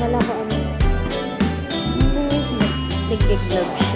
Kala ko ano. Tigdig gloves.